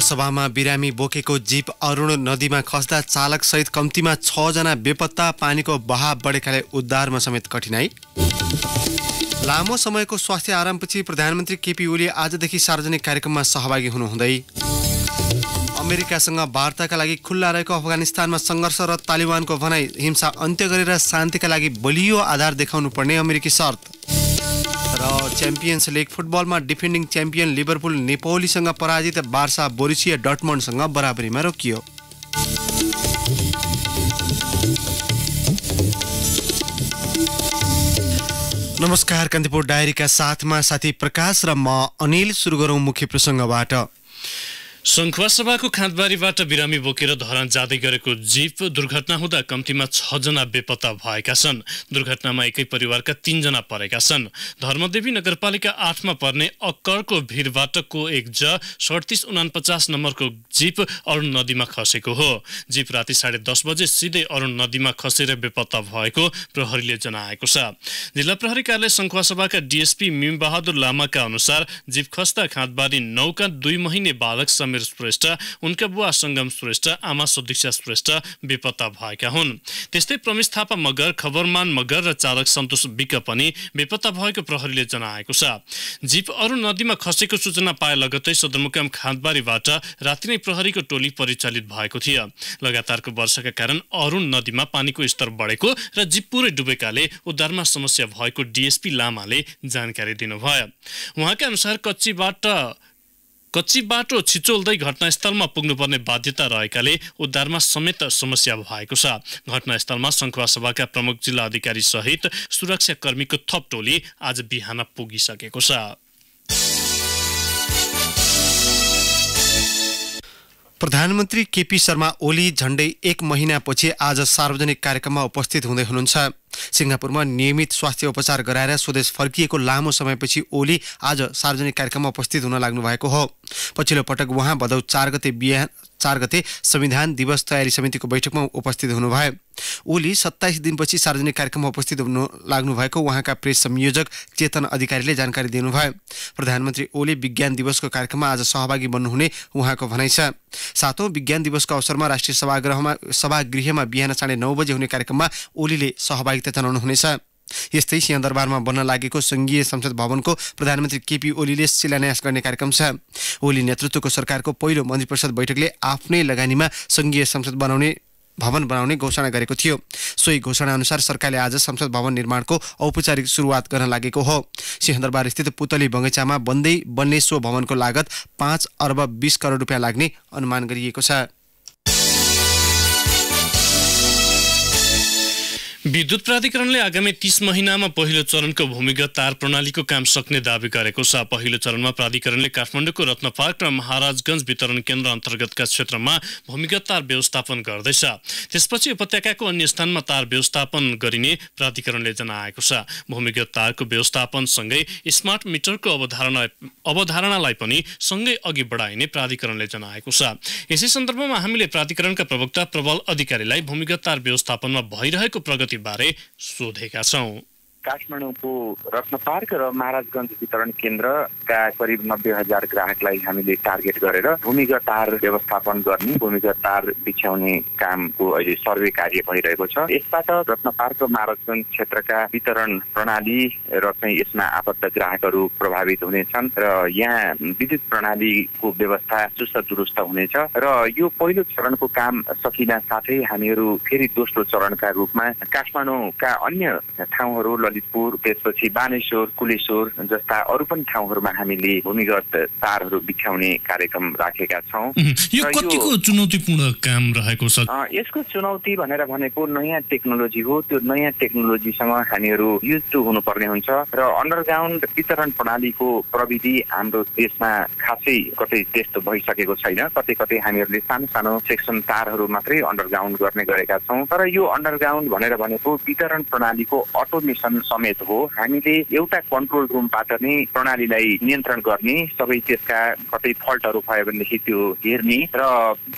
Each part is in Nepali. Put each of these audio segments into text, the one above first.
सभामा बिरामी बोकेको जीप अरुण नदीमा खस्दा चालकसहित कम्तीमा छजना बेपत्ता पानीको बहाव बढेकाले उद्धारमा समेत कठिनाई। लामो समयको स्वास्थ्य आरामपछि प्रधानमन्त्री केपी ओली आजदेखि सार्वजनिक कार्यक्रममा सहभागी हुनुहुँदै अमेरिकासँग वार्ताका लागि खुल्ला रहेको अफगानिस्तानमा सङ्घर्षरत तालिबानको भनाई हिंसा अन्त्य गरेर शान्तिका लागि बलियो आधार देखाउनु पर्ने अमेरिकी शर्त। र च्याम्पियन्स लिग फुटबलमा डिफेन्डिङ च्याम्पियन लिभरपुल नेपोलीसँग पराजित बार्सा बोरिसिया डटमन्डसँग बराबरीमा रोकियो। नमस्कार कान्तिपुर डायरीका साथमा साथी प्रकाश र म अनिल सुरु गरौँ मुख्य प्रसङ्गबाट। सङ्खुवा सभाको खाँदबारीबाट बिरामी बोकेर धरान जाँदै गरेको जीप दुर्घटना हुँदा कम्तीमा छजना बेपत्ता भएका छन्। दुर्घटनामा एकै परिवारका तीनजना परेका छन्। धर्मदेवी नगरपालिका आठमा पर्ने अक्करको भिरबाटको एक ज सडतिस उनापचास नम्बरको जीप अरुण नदीमा खसेको हो। जीप राति साढे दस बजे सिधै अरुण नदीमा खसेर बेपत्ता भएको प्रहरीले जनाएको छ। जिल्ला प्रहरी कार्यालय सङ्खुवा सभाका डिएसपी मिम बहादुर लामाका अनुसार जीप खस्दा खाँदबारी नौका दुई महिने बालक समेत समीर श्रेष्ठ उनका बुवा सङ्गम श्रेष्ठ आमा सदीक्षा श्रेष्ठ बेपत्ता भएका हुन्। त्यस्तै प्रमेश थापा मगर खबरमान मगर र चालक सन्तोष विक पनि बेपत्ता भएको प्रहरीले जनाएको छ। जीप अरू नदीमा खसेको सूचना पाए लगत्तै सदरमुकाम खाँदबारीबाट राति नै प्रहरीको टोली परिचालित भएको थियो। लगातारको वर्षाका कारण अरुण नदीमा पानीको स्तर बढेको र जीप पुरै डुबेकाले उद्धारमा समस्या भएको डिएसपी लामाले जानकारी दिनुभयो। उहाँका अनुसार कच्चीबाट कच्ची बाटो छिचोल्दै घटनास्थलमा पुग्नुपर्ने बाध्यता रहेकाले उद्धारमा समेत समस्या भएको छ। घटनास्थलमा सङ्खुवा सभाका प्रमुख जिल्ला अधिकारी सहित सुरक्षाकर्मीको थप टोली आज बिहान पुगिसकेको छ। प्रधानमन्त्री केपी शर्मा ओली झण्डै एक महिनापछि आज सार्वजनिक कार्यक्रममा उपस्थित हुँदै हुनुहुन्छ। सिङ्गापुरमा नियमित स्वास्थ्य उपचार गराएर स्वदेश फर्किएको लामो समयपछि ओली आज सार्वजनिक कार्यक्रममा उपस्थित हुन लाग्नु भएको हो। पछिल्लो पटक उहाँ भदौ चार गते बिहान चार गते संविधान दिवस तयारी समितिको बैठकमा उपस्थित हुनुभयो। ओली सत्ताइस दिनपछि सार्वजनिक कार्यक्रममा उपस्थित हुनु लाग्नु भएको उहाँका प्रेस संयोजक चेतन अधिकारीले जानकारी दिनुभयो। प्रधानमन्त्री ओली विज्ञान दिवसको कार्यक्रममा आज सहभागी बन्नुहुने उहाँको भनाइ छ। सातौँ विज्ञान दिवसको अवसरमा राष्ट्रिय सभागृहमा सभागृहमा बिहान साढे नौ बजे हुने कार्यक्रममा ओलीले सहभागिता जनाउनुहुनेछ। यस्तै सिंहदरबारमा बन्न लागेको सङ्घीय संसद भवनको प्रधानमन्त्री केपी ओलीले शिलान्यास गर्ने कार्यक्रम छ। ओली नेतृत्वको सरकारको पहिलो मन्त्री परिषद बैठकले आफ्नै लगानीमा सङ्घीय संसद बनाउने भवन बनाउने घोषणा गरेको थियो। सोही घोषणा अनुसार सरकारले आज संसद भवन निर्माणको औपचारिक सुरुवात गर्न लागेको हो। सिंहदरबार स्थित पुतली बगैँचामा बन्दै बन्ने सो भवनको लागत पाँच अर्ब बिस करोड रुपियाँ लाग्ने अनुमान गरिएको छ। विद्युत प्राधिकरणले आगामी तीस महिनामा पहिलो चरणको भूमिगत तार प्रणालीको काम सक्ने दावी गरेको छ। पहिलो चरणमा प्राधिकरणले काठमाडौँको रत्न पार्क र महाराजगञ्ज वितरण केन्द्र अन्तर्गतका क्षेत्रमा भूमिगत तार व्यवस्थापन गर्दैछ। त्यसपछि उपत्यकाको अन्य स्थानमा तार व्यवस्थापन गरिने प्राधिकरणले जनाएको छ। भूमिगत तारको व्यवस्थापनसँगै स्मार्ट मिटरको अवधारणा अवधारणालाई पनि सँगै अघि बढाइने प्राधिकरणले जनाएको छ। यसै सन्दर्भमा हामीले प्राधिकरणका प्रवक्ता प्रबल अधिकारीलाई भूमिगत तार व्यवस्थापनमा भइरहेको प्रगति बारे सोधेका छौँ। काठमाडौँको रत्नपार्क र महाराजगञ्ज वितरण केन्द्रका करिब नब्बे हजार ग्राहकलाई हामीले टार्गेट गरेर भूमिगत तार व्यवस्थापन गर्ने भूमिगत तार बिछ्याउने कामको अहिले सर्वे कार्य भइरहेको छ। यसबाट रत्नपार्क र महाराजगञ्ज क्षेत्रका वितरण प्रणाली र चाहिँ यसमा आबद्ध ग्राहकहरू प्रभावित हुनेछन् र यहाँ विद्युत प्रणालीको व्यवस्था चुस्त दुरुस्त हुनेछ र यो पहिलो चरणको काम सकिन साथै हामीहरू फेरि दोस्रो चरणका रूपमा काठमाडौँका अन्य ठाउँहरू ललितपुर त्यसपछि बानेश्वर कुलेश्वर जस्ता अरू पनि ठाउँहरूमा हामीले भूमिगत तारहरू बिछ्याउने कार्यक्रम राखेका छौँ। चुनौतीपूर्ण काम रहेको छ? यसको चुनौती भनेर भनेको नयाँ टेक्नोलोजी हो। त्यो नयाँ टेक्नोलोजीसँग हामीहरू युज टु हुनुपर्ने हुन्छ। र अन्डरग्राउन्ड वितरण प्रणालीको प्रविधि हाम्रो देशमा खासै कतै त्यस्तो भइसकेको छैन। कतै कतै हामीहरूले सानो सानो सेक्सन तारहरू मात्रै अन्डरग्राउन्ड गर्ने गरेका छौँ। तर यो अन्डरग्राउन्ड भनेर भनेको वितरण प्रणालीको अटोमेसन समेत हो। हामीले एउटा कन्ट्रोल रुमबाट नै प्रणालीलाई नियन्त्रण गर्ने सबै त्यसका कतै फल्टहरू भयो भनेदेखि त्यो हेर्ने र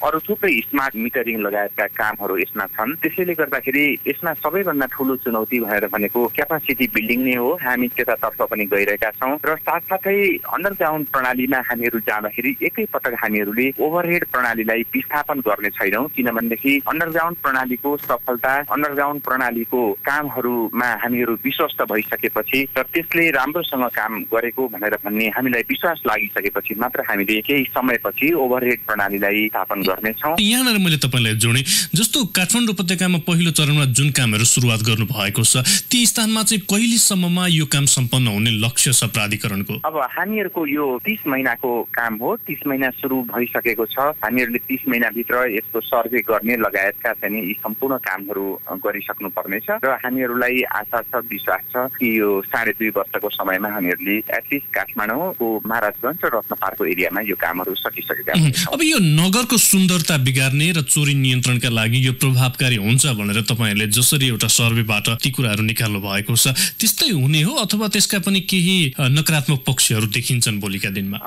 अरू थुप्रै स्मार्ट मिटरिङ लगायतका कामहरू यसमा छन्। त्यसैले गर्दाखेरि यसमा सबैभन्दा ठुलो चुनौती भएर भनेको क्यापासिटी बिल्डिङ नै हो। हामी त्यतातर्फ पनि गइरहेका छौँ र साथसाथै अन्डरग्राउन्ड प्रणालीमा हामीहरू जाँदाखेरि एकैपटक हामीहरूले ओभरहेड प्रणालीलाई विस्थापन गर्ने छैनौँ। किनभनेदेखि अन्डरग्राउन्ड प्रणालीको सफलता अन्डरग्राउन्ड प्रणालीको कामहरूमा हामीहरू विश्वस्त भइसकेपछि र त्यसले राम्रोसँग काम गरेको भनेर भन्ने हामीलाई विश्वास लागिसकेपछि मात्र हामीले केही समयपछि ओभरहेड प्रणालीलाई स्थापन गर्नेछौँ। यहाँनिर मैले तपाईँलाई जोडेँ जस्तो काठमाडौँ उपत्यकामा पहिलो चरणमा जुन कामहरू सुरुवात गर्नु भएको छ ती स्थानमा चाहिँ कहिलेसम्ममा यो काम सम्पन्न हुने लक्ष्य छ प्राधिकरणको? अब हामीहरूको यो तिस महिनाको काम हो तिस महिना सुरु भइसकेको छ। हामीहरूले तिस महिनाभित्र यसको सर्वे गर्ने लगायतका चाहिँ यी सम्पूर्ण कामहरू गरिसक्नु पर्नेछ। र हामीहरूलाई आशा छ विश्वास छ कि यो साढे दुई वर्षको समयमा हामीहरूले एटलिस्ट काठमाडौँको महाराजगञ्ज र रत्नपारको एरियामा यो कामहरू सकिसकेका अब यो नगरको सुन्दरता बिगार्ने र चोरी नियन्त्रणका लागि यो प्रभावकारी हुन्छ भनेर तपाईँहरूले जसरी एउटा सर्वेबाट ती कुराहरू निकाल्नु भएको छ त्यस्तै हुने हो अथवा त्यसका पनि केही नकारात्मक पक्षहरू देखिन्छन् भोलिका दिनमा?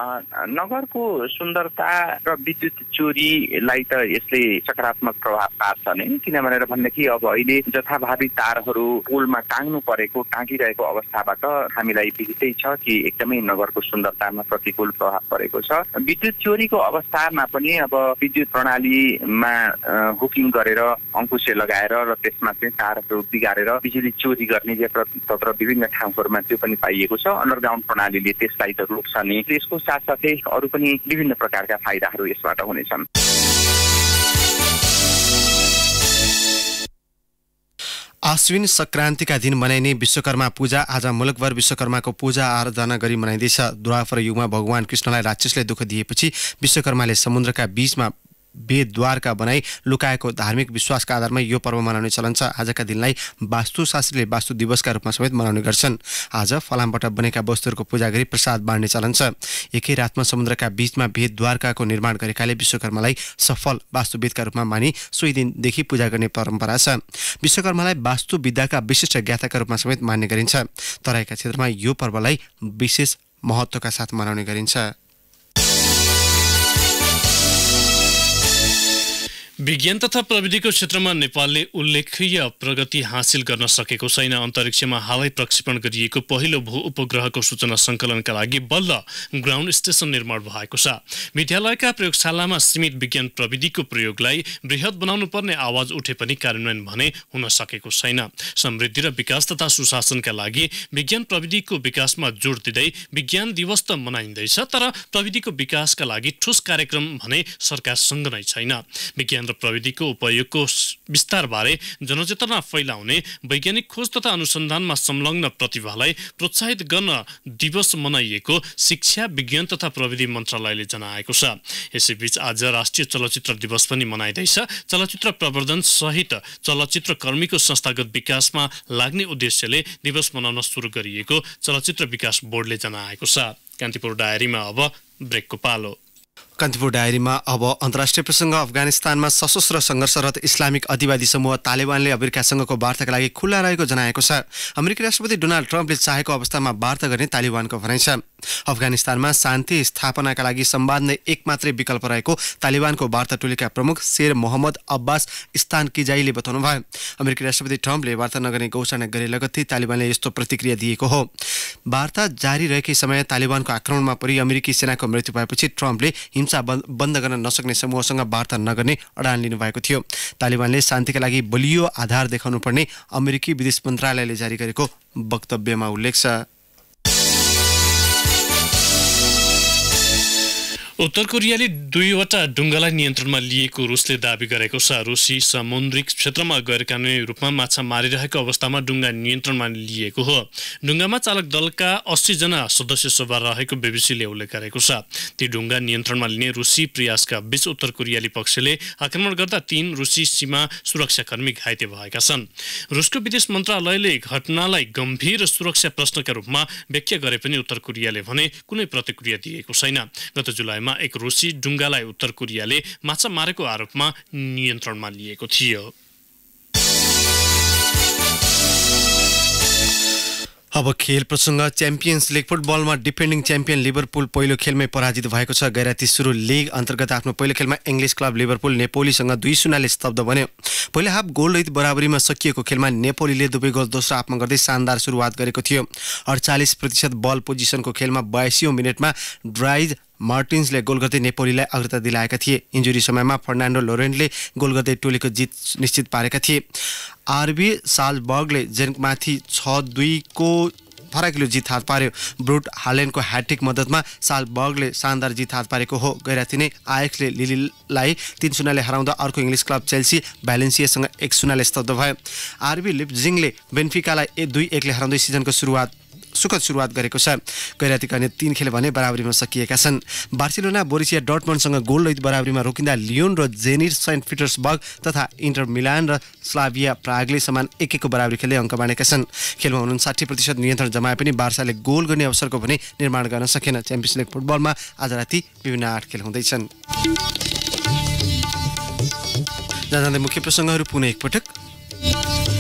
नगरको सुन्दरता र विद्युत चोरीलाई त यसले सकारात्मक प्रभाव पार्छ नै किन भनेर भनेदेखि अब अहिले जथाभावी तारहरू पुलमा टाङ्नु परेको टाँगिरहेको अवस्थाबाट हामीलाई विदितै छ कि एकदमै नगरको सुन्दरतामा प्रतिकूल प्रभाव परेको छ। विद्युत चोरीको अवस्थामा पनि अब विद्युत प्रणालीमा हुकिङ गरेर अङ्कुशे लगाएर र त्यसमा चाहिँ तारहरू बिगारेर बिजुली चोरी गर्ने तत्र विभिन्न ठाउँहरूमा त्यो पनि पाइएको छ। अन्डरग्राउन्ड प्रणालीले त्यसलाई त रोक्छ नि त्यसको साथसाथै अरू पनि विभिन्न प्रकारका फाइदाहरू यसबाट हुनेछन्। आश्विन सङ्क्रान्तिका दिन मनाइने विश्वकर्मा पूजा आज मुलुकभर विश्वकर्माको पूजा आराधना गरी मनाइँदैछ। द्वापर युगमा भगवान कृष्णलाई राक्षसले दुःख दिएपछि विश्वकर्माले समुद्रका बीचमा बेदद्वारका बनाई लुकाएको धार्मिक विश्वासका आधारमा यो पर्व मनाउने चलन छ। आजका दिनलाई वास्तुशास्त्रीले वास्तु दिवसका रूपमा समेत मनाउने गर्छन्। आज फलामबाट बनेका वस्तुहरूको पूजा गरी प्रसाद बाँड्ने चलन छ। एकै रातमा समुद्रका बीचमा भेदद्वारकाको निर्माण गरेकाले विश्वकर्मालाई सफल वास्तुविदका रूपमा मानि सोही दिनदेखि पूजा गर्ने परम्परा छ। विश्वकर्मालाई वास्तुविद्याका विशिष्ट ज्ञाताका रूपमा समेत मान्ने गरिन्छ। तराईका क्षेत्रमा यो पर्वलाई विशेष महत्त्वका साथ मनाउने गरिन्छ। विज्ञान तथा प्रविधिको क्षेत्रमा नेपालले उल्लेखनीय प्रगति हासिल गर्न सकेको छैन। अन्तरिक्षमा हालै प्रक्षेपण गरिएको पहिलो भू उपग्रहको सूचना सङ्कलनका लागि बल्ल ग्राउन्ड स्टेसन निर्माण भएको छ। विद्यालयका प्रयोगशालामा सीमित विज्ञान प्रविधिको प्रयोगलाई वृहत बनाउनु पर्ने आवाज उठे पनि कार्यान्वयन भने हुन सकेको छैन। समृद्धि र विकास तथा सुशासनका लागि विज्ञान प्रविधिको विकासमा जोड दिँदै विज्ञान दिवस त मनाइँदैछ तर प्रविधिको विकासका लागि ठोस कार्यक्रम भने सरकारसँग नै छैन। विज्ञान र प्रविधिको उपयोगको विस्तारबारे जनचेतना फैलाउने वैज्ञानिक खोज तथा अनुसन्धानमा संलग्न प्रतिभालाई प्रोत्साहित गर्न दिवस मनाइएको शिक्षा विज्ञान तथा प्रविधि मन्त्रालयले जनाएको छ। यसैबीच आज राष्ट्रिय चलचित्र दिवस पनि मनाइँदैछ। चलचित्र प्रवर्धन सहित चलचित्र कर्मीको संस्थागत विकासमा लाग्ने उद्देश्यले दिवस मनाउन सुरु गरिएको चलचित्र विकास बोर्डले जनाएको छ। कान्तिपुर डायरीमा अब ब्रेकको पालो। कान्तिपुर डायरीमा अब अन्तर्राष्ट्रिय प्रसङ्ग अफगानिस्तानमा सशस्त्र सङ्घर्षरत इस्लामिक अधिवादी समूह तालिबानले अमेरिकासँगको वार्ताका लागि खुल्ला रहेको जनाएको छ। अमेरिकी राष्ट्रपति डोनाल्ड ट्रम्पले चाहेको अवस्थामा वार्ता गर्ने तालिबानको भनाइ छ। अफगानिस्तानमा शान्ति स्थापनाका लागि संवाद नै एक मात्रै विकल्प रहेको तालिबानको वार्ता टोलीका प्रमुख शेर मोहम्मद अब्बास स्थान किजाईले बताउनु भयो अमेरिकी राष्ट्रपति ट्रम्पले वार्ता नगर्ने घोषणा गरे लगत्तै तालिबानले यस्तो प्रतिक्रिया दिएको हो। वार्ता जारी रहेकै समय तालिबानको आक्रमणमा परि अमेरिकी सेनाको मृत्यु भएपछि ट्रम्पले हिंसा बन्द गर्न नसक्ने समूहसँग वार्ता नगर्ने अडान लिनुभएको थियो। तालिबानले शान्तिका लागि बलियो आधार देखाउनु पर्ने अमेरिकी विदेश मन्त्रालयले जारी गरेको वक्तव्यमा उल्लेख छ। उत्तर कोरियाले दुईवटा डुङ्गालाई नियन्त्रणमा लिएको रुसले दावी गरेको छ। रुसी समुद्रिक क्षेत्रमा गैरकानुनी रूपमा माछा मारिरहेको अवस्थामा डुङ्गा नियन्त्रणमा लिएको हो। डुङ्गामा चालक दलका अस्सीजना सदस्य सभा रहेको बिबिसीले उल्लेख गरेको छ। ती डुङ्गा नियन्त्रणमा लिने रुसी प्रयासका बीच उत्तर कोरियाली पक्षले आक्रमण गर्दा तीन रुसी सीमा सुरक्षाकर्मी घाइते भएका छन्। रुसको विदेश मन्त्रालयले घटनालाई गम्भीर सुरक्षा प्रश्नका रूपमा व्याख्या गरे पनि उत्तर कोरियाले भने कुनै प्रतिक्रिया दिएको छैन। गत जुलाईमा एक रुसी डुङ्गालाई उत्तर कोरियाले माछा मारेको आरोपमा नियन्त्रणमा लिएको थियो। अब खेल प्रसङ्ग च्याम्पियन्स लिग फुटबलमा डिफेन्डिङ च्याम्पियन लिभरपुल पहिलो खेलमै पराजित भएको छ। गैरा तेस्रो लिग अन्तर्गत आफ्नो पहिलो खेलमा इङ्ग्लिस क्लब लिभरपुल नेपोलीसँग दुई शून्यले स्तब्ध बन्यो। पहिलो हाफ गोल रहित बराबरीमा सकिएको खेलमा नेपोलीले दुवै गोल दोस्रो हाफमा गर्दै शानदार सुरुवात गरेको थियो। अडचालिस प्रतिशत बल पोजिसनको खेलमा बयासी मिनटमा ड्राइज मार्टिन्सले गोल गर्दै नेपोलीलाई अग्रता दिलाएका थिए। इन्जुरी समयमा फर्नान्डो लोरेन्टले गोल गर्दै टोलीको जित निश्चित पारेका थिए। आरबी सालबर्गले जेनमाथि छ दुईको फराकिलो जित हात पार्यो। ब्रुट हालेनको ह्याट्रिक मद्दतमा सालबर्गले शानदार जित हात पारेको हो। गैराती नै आएक्सले लिलीलाई तिन शून्यले हराउँदा अर्को इङ्ग्लिस क्लब चेल्सी भ्यालेन्सियासँग एक शून्यले स्तब्ध भयो। आरबी लिप्जिङले बेन्फिकालाई दुई एकले हराउँदै सिजनको सुरुवात सुखद सुरुवात गरेको छ। कैरातीका अन्य तिन खेल भने बराबरीमा सकिएका छन्। बार्सिलोना बोरिसिया डटमन्डसँग गोल रहित बराबरीमा रोकिँदा लियोन र जेनिर सेन्ट पिटर्सबर्ग तथा इन्टर मिलान र स्लाभिया प्रागले समान एक एकको बराबरी खेल्दै अङ्क बाँडेका छन्। खेलमा उन्साठी प्रतिशत नियन्त्रण जमाए पनि बार्साले गोल गर्ने अवसरको भने निर्माण गर्न सकेन। च्याम्पियन्स लिग फुटबलमा आज राति विभिन्न आठ खेल हुँदैछन्। जाँदै मुख्य प्रसङ्गहरू पुनः एकपटक।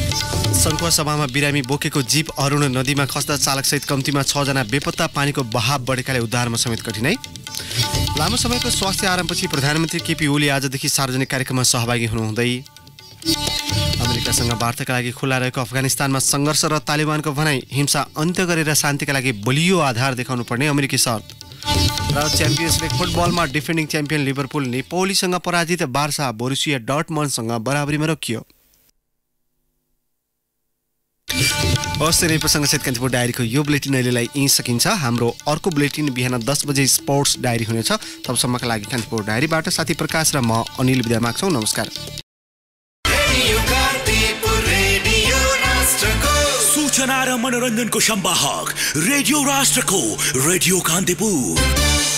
सङ्खुवा सभामा बिरामी बोकेको जीप अरुण नदीमा खस्दा चालकसहित कम्तीमा छजना बेपत्ता पानीको बहाव बढेकाले उद्धारमा समेत कठिनाई। लामो समयको स्वास्थ्य आरामपछि प्रधानमन्त्री केपी ओली आजदेखि सार्वजनिक कार्यक्रममा सहभागी हुनुहुँदै अमेरिकासँग वार्ताका लागि खुल्ला रहेको अफगानिस्तानमा सङ्घर्ष र तालिबानको भनाइ हिंसा अन्त्य गरेर शान्तिका लागि बलियो आधार देखाउनु पर्ने अमेरिकी शर्त। र च्याम्पियन्स लिग फुटबलमा डिफेन्डिङ च्याम्पियन लिभरपुल नेपोलीसँग पराजित बार्सा बोरुसिया डटमनसँग बराबरीमा रोकियो। हवस् नै प्रसङ्ग कान्तिपुर डायरीको यो बुलेटिन अहिलेलाई यहीँ सकिन्छ। हाम्रो अर्को बुलेटिन बिहान दस बजे स्पोर्ट्स डायरी हुनेछ। तबसम्मका लागि कान्तिपुर डायरीबाट साथी प्रकाश र म अनिल विद्या माग्छौँ। नमस्कार। सूचना र मनोरञ्जनको सम्वाहक रेडियो राष्ट्रको रेडियो कान्तिपुर।